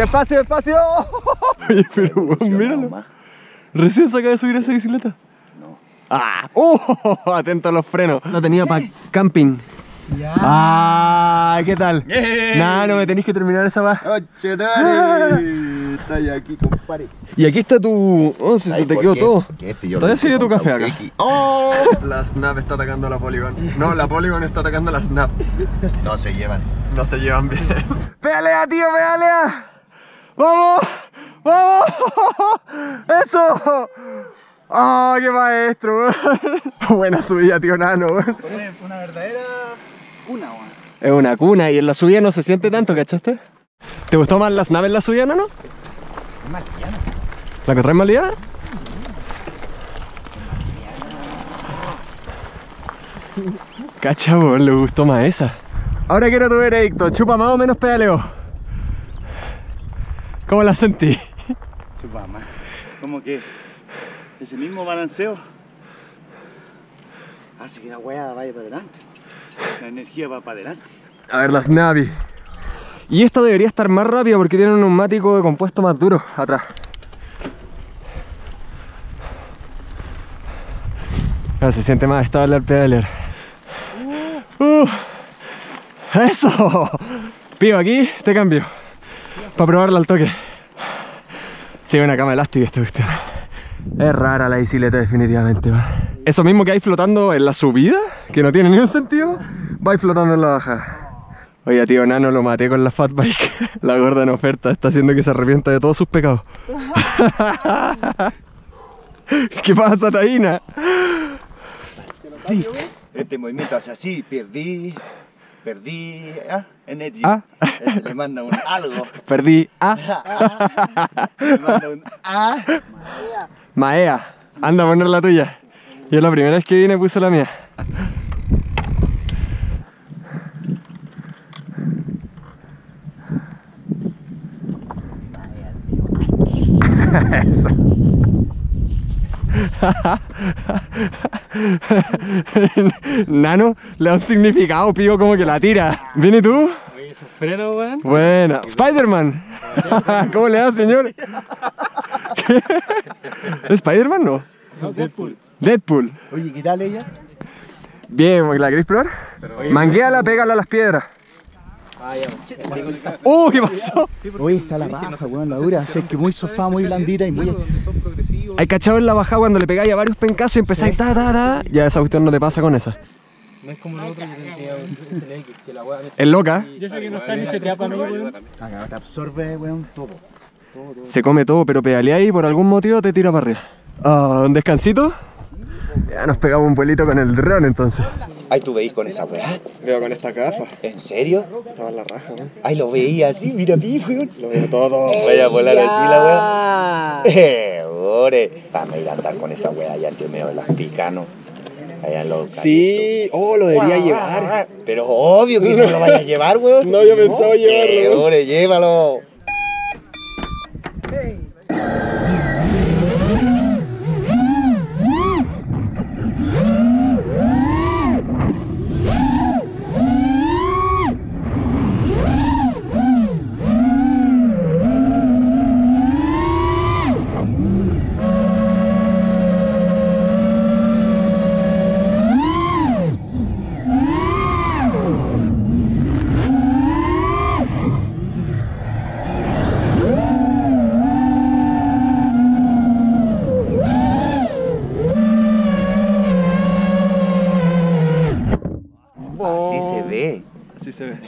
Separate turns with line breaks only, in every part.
Despacio, despacio. Oye, pero weón, míralo. Recién se acaba de subir a esa bicicleta.
No.
¡Ah! ¡Oh! Atento a los frenos. Lo tenía para camping.
Ya.
¡Ah! ¿Qué tal?
Yeah.
Nah, no me tenéis que terminar esa va.
Dale. Está ahí aquí, compadre.
Y aquí está tu. Oh, si se
Ay,
te
¿por
quedó
qué?
todo.
¿Qué este?
Todavía sigue tu café acá.
¡Oh!
La Snap está atacando a la Polygon. No, la Polygon está atacando a la Snap.
No se llevan.
No se llevan bien. ¡Pedalea, tío, pedalea! ¡Vamos! ¡Vamos! ¡Eso! ¡Ah, qué maestro! Buena subida, tío Nano.
Una verdadera cuna, weón.
Es una cuna y en la subida no se siente tanto, ¿cachaste? ¿Te gustó más las naves en la subida, Nano?
Es más liviana.
¿La que trae más liviana? Cacha, weón, le gustó más esa. Ahora quiero tu veredicto, chupa más o menos pedaleo. ¿Cómo la sentí?
Chupa más. Como que ese mismo balanceo hace que la weá vaya para adelante. La energía va para adelante.
A ver, las Navi. Y esta debería estar más rápida porque tiene un neumático de compuesto más duro atrás. Ahora se siente más estable al pedalear. Uh, ¡Eso! Pido aquí, te cambio. Para probarla al toque. Sí, una cama elástica esta cuestión. Es rara la bicicleta definitivamente. va. Eso mismo que hay flotando en la subida, que no tiene ningún sentido, va flotando en la bajada. Oye, tío Nano lo maté con la fat bike. La gorda en oferta está haciendo que se arrepienta de todos sus pecados. ¿Qué pasa, Taina?
Este movimiento hace así, perdí, perdí, ah, energy.
Ah.
Este le manda un algo.
Perdí. Ah,
Le manda un ah.
Maea. Anda a poner la tuya. Yo la primera vez que vine puse la mía. Eso. Nano le da un significado, pido como que la tira. ¿Viene tú?
Oye, esos frenos, weón.
Buena. Spider-Man. ¿Cómo le da, señor? ¿Spider-Man no?
No, Deadpool.
Deadpool.
Oye, ¿qué tal ella?
Bien, ¿la queréis probar? Manguéala, pégala a las piedras. ¡Uh! ¿Qué pasó?
Oye, está la raja, weón, la dura. Sea, es que muy sofá, muy blandita y muy...
Hay cachado en la bajada cuando le pegáis a varios pencazos y empezáis ta ta ta. Ya esa cuestión no te pasa con esa.
No es como el otro que que la weá.
Es loca.
Yo sé que no está ni seteado para mí, weón.
Acá te absorbe, weón, todo.
Se come todo, pero pedaleáis y por algún motivo te tira para arriba. Ah, ¿Un descansito? Ya nos pegamos un vuelito con el dron entonces.
Ay, tú veís con esa weá.
Veo con esta gafa.
¿En serio?
Estaba en la raja, ¿no?
Ay, lo veía así, mira a mí, weón.
Lo veo todo.
Voy a volar así la weá. Eh, ore. Vamos a ir a andar con esa weá allá en medio de las picanos. Allá en los
Sí, oh, lo debería llevar.
Pero obvio que no lo vayas a llevar, weón.
No, yo pensaba llevarlo.
Eh, ore, llévalo.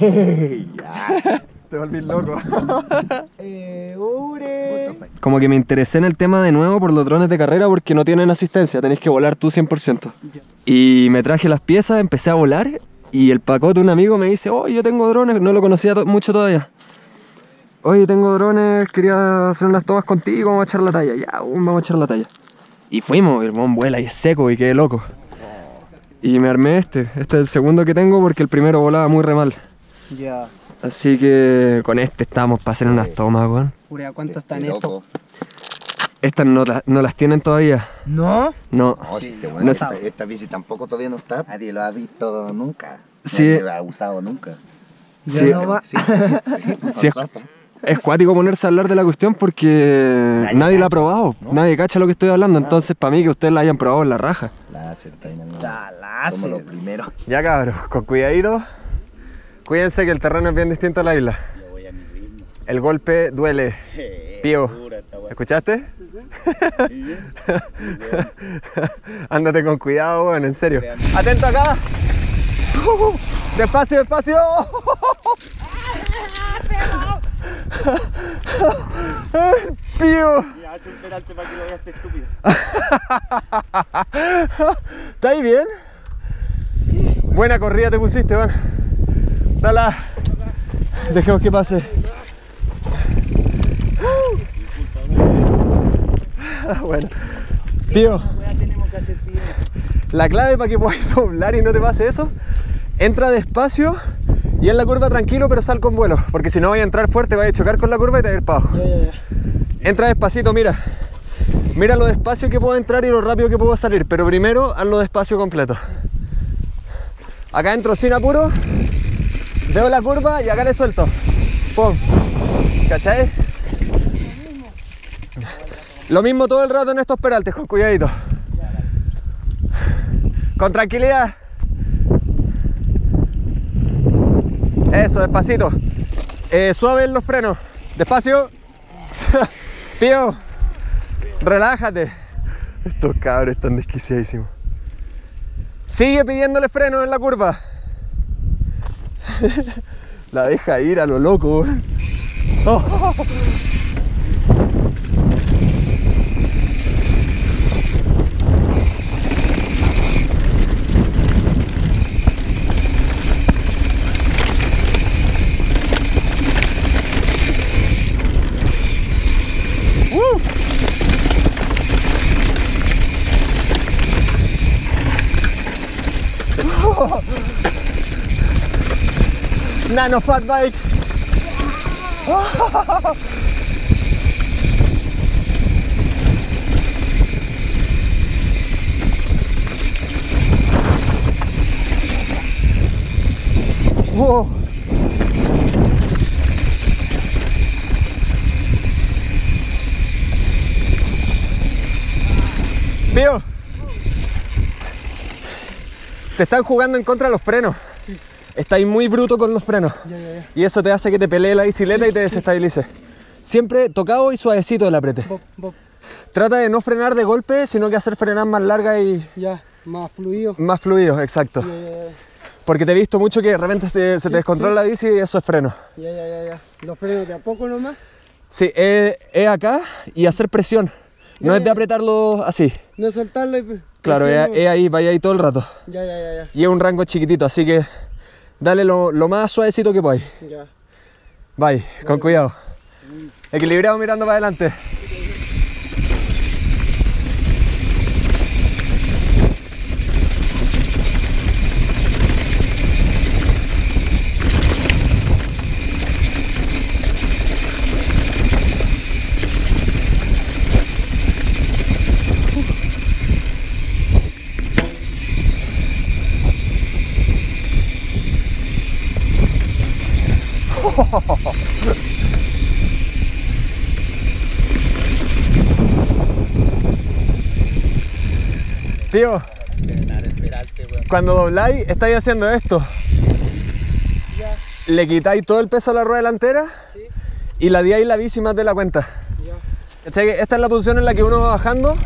Ya.
Te volví loco.
Eh, ure.
Como que me interesé en el tema de nuevo por los drones de carrera porque no tienen asistencia, tenés que volar tú 100%. Y me traje las piezas, empecé a volar y el pacote, un amigo, me dice, oh, yo tengo drones, no lo conocía to- mucho todavía. Oye, tengo drones, quería hacer unas tomas contigo, vamos a echar la talla. Ya, vamos a echar la talla. Y fuimos, hermano, vuela y es seco y quedé loco. Y me armé este, este es el segundo que tengo porque el primero volaba muy re mal.
Ya.
Así que con este estamos para hacer unas tomas, weón.
Urea, ¿cuánto está en
Este
esto?
loco.
Estas no, la- no las tienen todavía.
¿No?
No.
No, si este
No
esta, esta bici tampoco todavía no está. Nadie lo ha visto nunca.
Sí.
Nadie lo ha usado nunca.
Ya
Sí.
no va.
Sí, sí,
Sí, es- es cuático ponerse a hablar de la cuestión porque nadie,
Nadie
la ha probado,
¿no?
nadie cacha lo que estoy hablando, entonces para mí que ustedes la hayan probado en la raja.
Láser, está ahí en el-
Ya,
Somos
láser.
los primeros.
Ya cabros, con cuidadito, cuídense que el terreno es bien distinto a la isla.
Yo voy a mi ritmo.
El golpe duele. Pío,
Dura esta weá.
¿escuchaste?
Bien. Bien.
Ándate con cuidado, weón, en serio. Atento acá. Despacio, despacio. Pío.
Mira, hace un peralte para que lo veas este estúpido.
¿Está ahí bien? Buena corrida te pusiste, man. Dala. Dejemos que pase. bueno. Tío, la clave para que puedas doblar y no te pase eso, entra despacio y en la curva tranquilo, pero sal con vuelo. Porque si no voy a entrar fuerte, voy a chocar con la curva y te vas a ir para abajo. Entra despacito, mira. Mira lo despacio que puedo entrar y lo rápido que puedo salir, pero primero hazlo despacio completo. Acá entro sin apuro, veo la curva y acá le suelto. Pum. ¿Cachai? Lo mismo todo el rato en estos peraltes, con cuidadito. Con tranquilidad. Eso, despacito. Eh, suave en los frenos. Despacio. Pío, relájate. Estos cabros están desquiciadísimos. Sigue pidiéndole freno en la curva. La deja ir a lo loco. Nano fat bike. Whoa. Pío. Te están jugando en contra de los frenos. Estáis muy bruto con los frenos.
Ya, ya, ya.
Y eso te hace que te pelee la bicicleta y te desestabilice. Siempre tocado y suavecito el aprete.
Bob, bob.
Trata de no frenar de golpe, sino que hacer frenar más larga y
Ya, más fluido.
más fluido, exacto. Porque te he visto mucho que de repente se, se te descontrola la bici y eso es freno.
Ya, ya, ya, ya. Los frenos de a poco nomás.
Sí, es, es acá y hacer presión. No es de apretarlo así.
No soltarlo y.
Claro, es,
presionarlo.
es ahí, vaya ahí todo el rato.
Ya, ya, ya, ya.
Y es un rango chiquitito, así que dale lo, lo más suavecito que podáis.
Ya.
Bye, con cuidado. Equilibrado mirando para adelante. Tío, cuando dobláis, estáis haciendo esto. Le quitáis todo el peso a la rueda delantera y la diáis la bici más de la cuenta. Esta es la posición en la que uno va bajando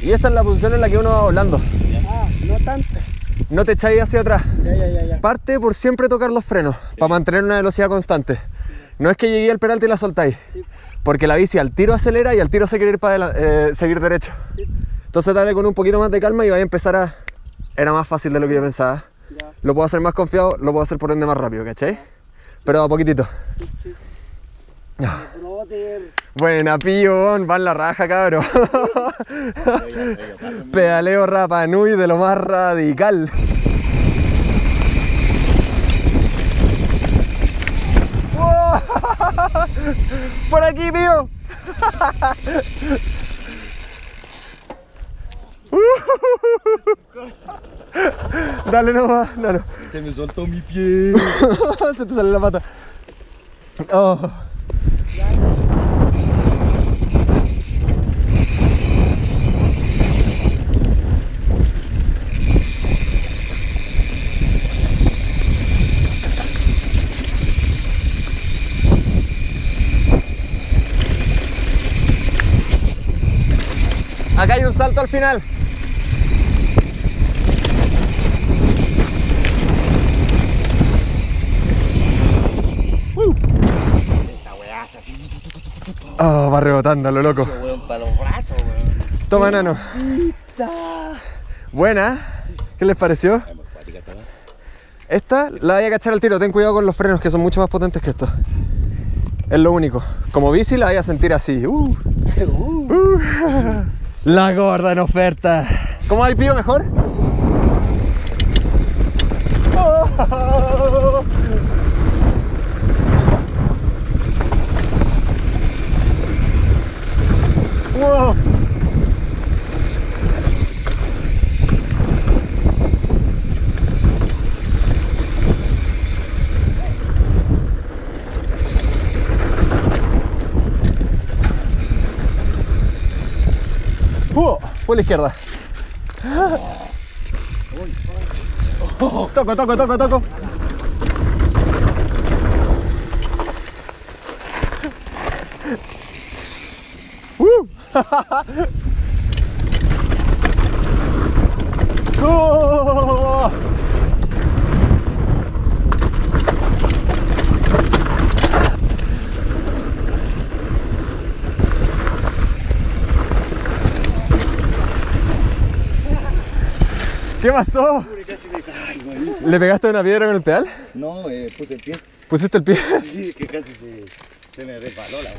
y esta es la posición en la que uno va volando.
No
te echáis hacia atrás.
Ya, ya, ya, ya.
Parte por siempre tocar los frenos para mantener una velocidad constante. No es que llegué al peralte y la soltáis.
Sí.
Porque la bici al tiro acelera y al tiro se quiere ir para adelante, eh, seguir derecho.
Sí.
Entonces dale con un poquito más de calma y vais a empezar a... Era más fácil de lo que yo pensaba. Lo puedo hacer más confiado, lo puedo hacer por ende más rápido, ¿cachai? Pero a poquitito. Buena, pillón, va en la raja, cabrón. Pedaleo Rapa Nui de lo más radical. Por aquí, tío. Dale nomás, dale.
Se me soltó mi pie.
Se te sale la pata. Oh. Acá hay un salto al final. Oh, va rebotando, lo loco.
Weón, para los brazos, weón.
Toma, nano. Buena. ¿Qué les pareció?
Esta,
la voy a cachar al tiro. Ten cuidado con los frenos que son mucho más potentes que estos. Es lo único. Como bici la voy a sentir así. Uh. Uh. La gorda en oferta. ¿Cómo va el pío mejor? Wow. Uh, fue a la izquierda. Toco, toco, toco, toco. Oh. ¿Qué pasó? ¿Le pegaste una piedra con el pedal?
No, eh, puse el pie.
¿Pusiste el pie?
Sí, que casi se, se me resbaló la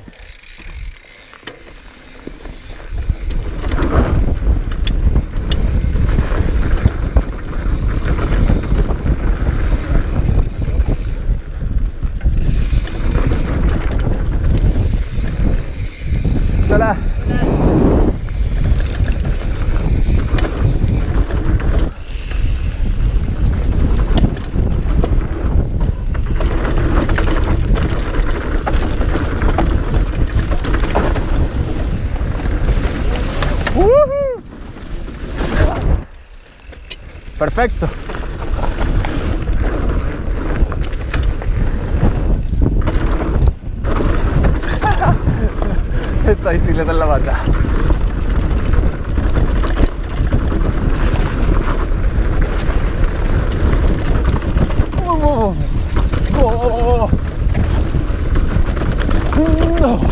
Perfecto. Esta bicicleta en la pata. Oh, oh. No.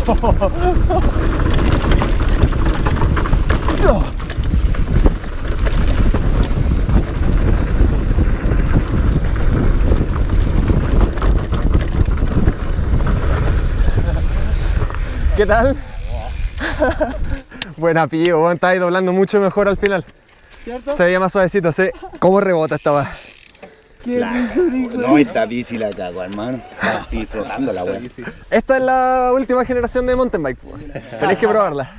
¿Qué tal? Buena pío, weón, está ahí doblando mucho mejor al final. Se veía más suavecito, sí. ¿Cómo rebota estaba?
No, esta bici la cago, hermano. Así flotando la weón.
Esta es la última generación de mountain bike. Tenéis que probarla.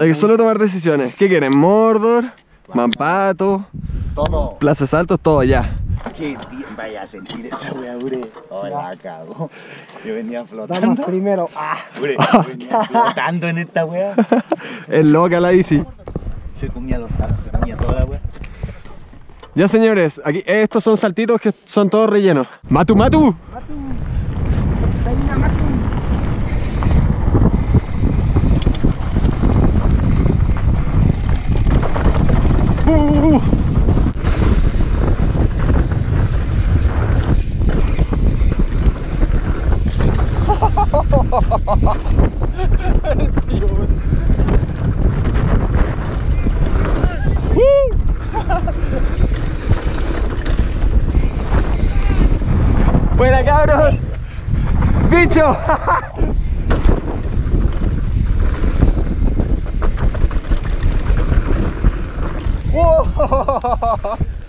Hay que solo tomar decisiones. ¿Qué quieren? Mordor, Mampato,
Todo.
Plaza Saltos, todo ya.
Qué bien vaya a sentir esa wea, ure. Oh, la cago. Yo venía flotando.
primero. Ah,
Ure, yo venía flotando en esta wea.
Es loca la bici.
Se comía los saltos, se comía toda la wea.
Ya señores, aquí estos son saltitos que son todos rellenos. Matu, Matu. Uh. Buena cabros. Bicho.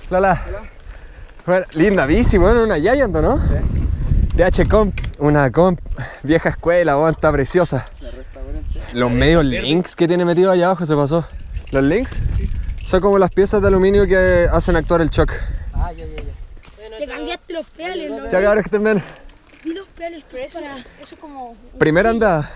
Lala. Bueno, linda bici, bueno, una Giant, ¿o ¿no? Sí. DH Comp, una Comp, vieja escuela, bueno, está preciosa. Los medios links que tiene metido allá abajo se pasó. ¿Los links? Son como las piezas de aluminio que hacen actuar el shock.
Los pedales, ¿no?
Cabros, que estén bien.
Y los pedales. Dale, esto es para. Eso es como.
Primera andada.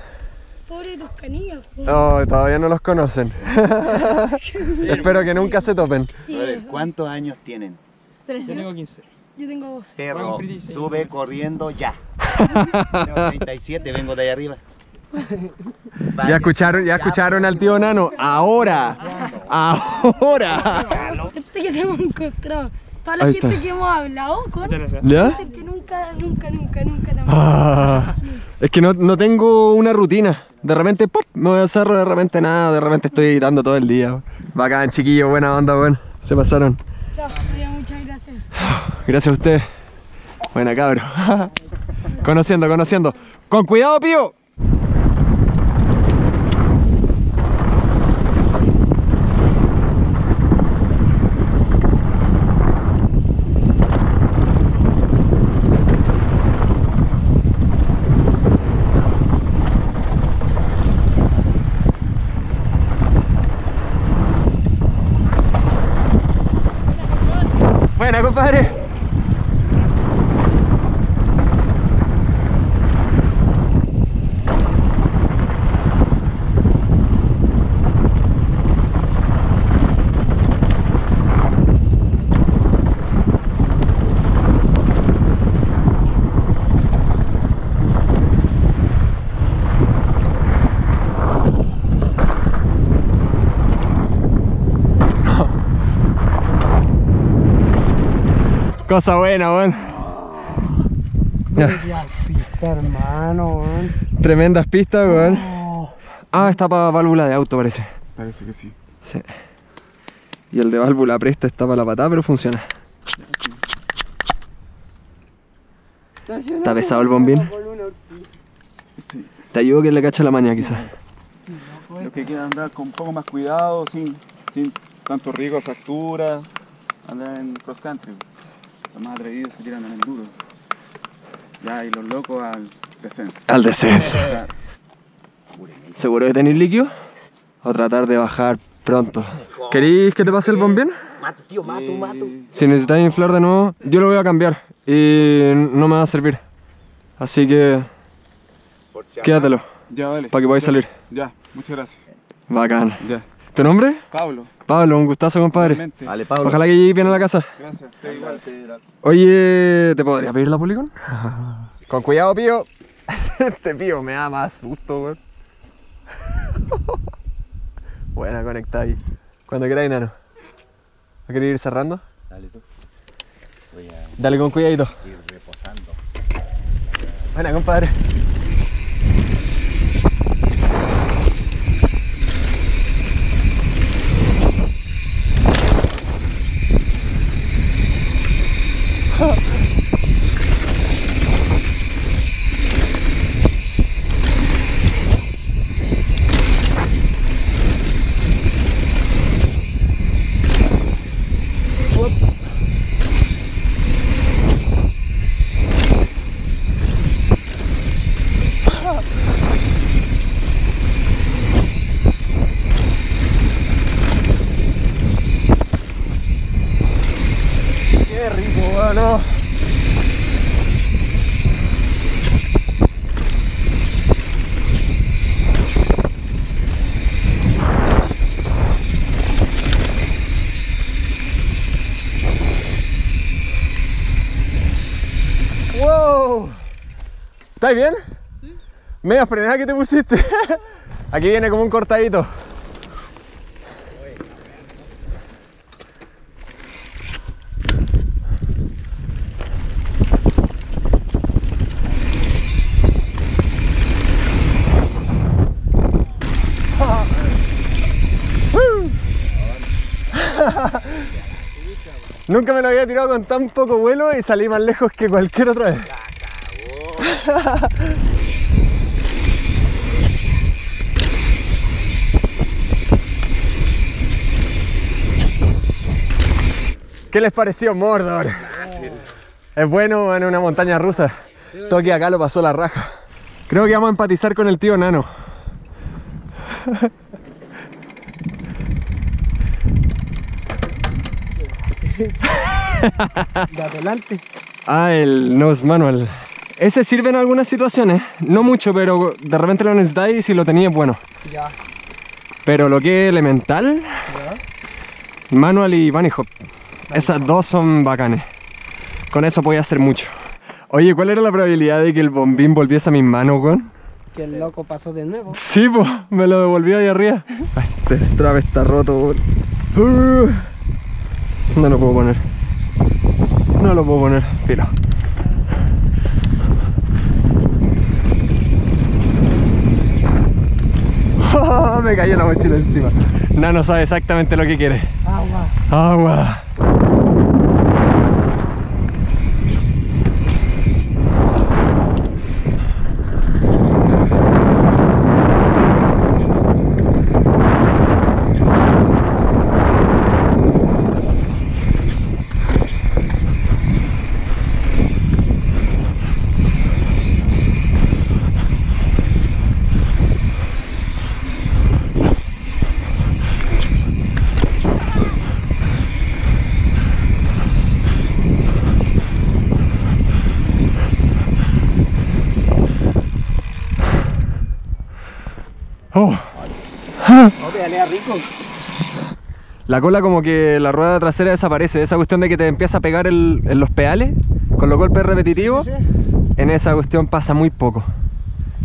Pobre tus canillos. po.
Oh, todavía no los conocen. Espero que nunca se topen.
Sí,
¿Cuántos años tienen?
tres,
Yo
¿no?
tengo 15.
Yo tengo 12.
Perro,
cumplir 16.
sube corriendo ya. Tengo 37, vengo de ahí arriba.
Ya escucharon, ya escucharon al tío Nano. Ahora. Ahora.
Suerte que te hemos encontrado. Toda la
Ahí
gente
está.
que hemos hablado con dicen que nunca, nunca, nunca, nunca
Ah, es que no, no tengo una rutina. De repente, ¡pop! me voy al cerro, de repente nada, de repente estoy editando todo el día. Bacán, chiquillo, buena onda, weón. Se pasaron.
Chao, oye, muchas gracias.
Gracias a usted. Buena cabro. conociendo, conociendo. Con cuidado, pío. Buena, Cosa buena, weón.
hermano, weón.
Tremendas pistas, weón. Ah, está para válvula de auto, parece.
Parece que sí.
Sí. Y el de válvula presta está para la patada, pero funciona. ¿Está pesado el bombín? Te ayudo que le cacha la maña, quizás.
Los que quieran andar con un poco más cuidado, sin, sin tanto riesgo de fractura, andar en cross country. Los más atrevidos se tiran en el duro. Ya, y los locos al descenso.
Al descenso. ¿Seguro de tener líquido? O tratar de bajar pronto. ¿Queréis que te pase el bombín?
Mato, tío, mato, mato.
Si necesitáis inflar de nuevo, yo lo voy a cambiar. Y no me va a servir. Así que quédatelo,
ya vale.
para que podáis salir.
Ya, muchas gracias.
Bacán.
Ya.
¿Tu nombre?
Pablo,
Pablo, un gustazo, compadre.
realmente.
Vale, Pablo.
Ojalá que llegues bien a la casa.
Gracias. Te igual.
Oye, ¿te podría pedir la policón? Con cuidado, pío. Este pío me da más susto, weón. Buena, conecta ahí. Cuando queráis, nano. ¿No queréis ir cerrando?
Dale tú. Voy a
Dale con cuidadito.
ir reposando.
Buena, compadre. Qué rico, weón, no. ¡Wow! ¿Estás bien? Media frenada que te pusiste. Aquí viene como un cortadito. Nunca me lo había tirado con tan poco vuelo y salí más lejos que cualquier otra vez. ¿Qué les pareció Mordor? Es bueno en una montaña rusa. Toque acá lo pasó la raja. Creo que vamos a empatizar con el tío Nano.
De adelante.
Ah, el nose manual. Ese sirve en algunas situaciones, no mucho, pero de repente lo necesitáis y si lo tenías, bueno.
Ya.
Pero lo que es elemental, manual y bunny hop, esas dos son bacanes. Con eso podía hacer mucho. Oye, ¿cuál era la probabilidad de que el bombín volviese a mis manos, weón?
Que el loco pasó de nuevo.
Sí, pues, me lo devolvió ahí arriba. Este strap está roto, weón. Uh, no lo puedo poner. No lo puedo poner, filo. Me cayó la mochila encima. Nano sabe exactamente lo que quiere.
Agua.
Agua. Oh.
No,
La cola como que la rueda trasera desaparece, esa cuestión de que te empieza a pegar el- en los pedales con los golpes repetitivos,
Sí, sí.
en esa cuestión pasa muy poco.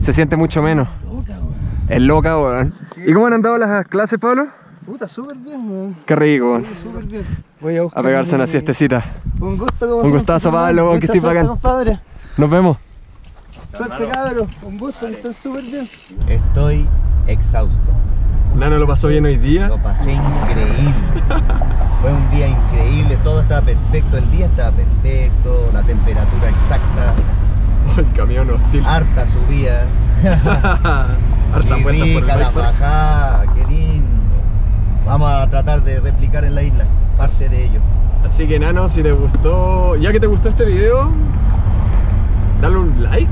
Se siente mucho menos.
Loca, weón.
Es loca, weón. ¿Y cómo han andado las clases, Pablo?
Puta, súper bien, weón.
Qué rico, weón.
Sí, súper bien. Voy a buscar.
A pegarse una siestecita.
Un gusto, como
Un gustazo. Pablo, weón, que
suerte,
bacán.
compadre.
Nos vemos.
Suerte, cabrón. Un gusto, que estén súper bien.
Estoy exhausto.
Nano lo pasó bien hoy día.
Lo pasé increíble. Fue un día increíble, todo estaba perfecto, el día estaba perfecto, la temperatura exacta,
el camión hostil.
harta subida.
Harta
y
vueltas por el
rica la bajada, qué lindo. Vamos a tratar de replicar en la isla, parte de ello.
Así que Nano, si te gustó, ya que te gustó este video, dale un like.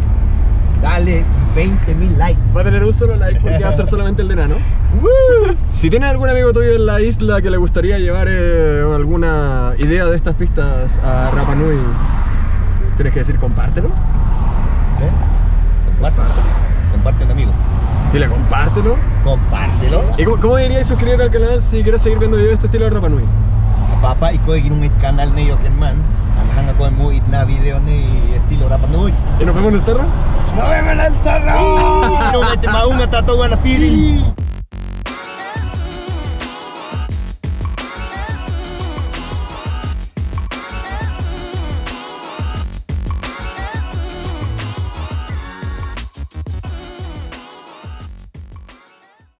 Dale 20.000 likes.
Va a tener un solo like porque va a ser solamente el de Nano. Si tienes algún amigo tuyo en la isla que le gustaría llevar eh, alguna idea de estas pistas a Rapa Nui, tienes que decir compártelo.
¿Eh? Compártelo. Compártelo, amigo.
Dile compártelo.
Compártelo.
¿Y cómo, cómo dirías suscribirte al canal si quieres seguir viendo videos de este estilo de Rapa Nui?
Papa, ikaw ay ginumit kanal na iyo Germán. Ang ako mo na video ni estilo rapat noy.
¿Y nos vemos en el cerro?
¡Nos vemos en el cerro!
Ginumit maunga tatawa na pirin.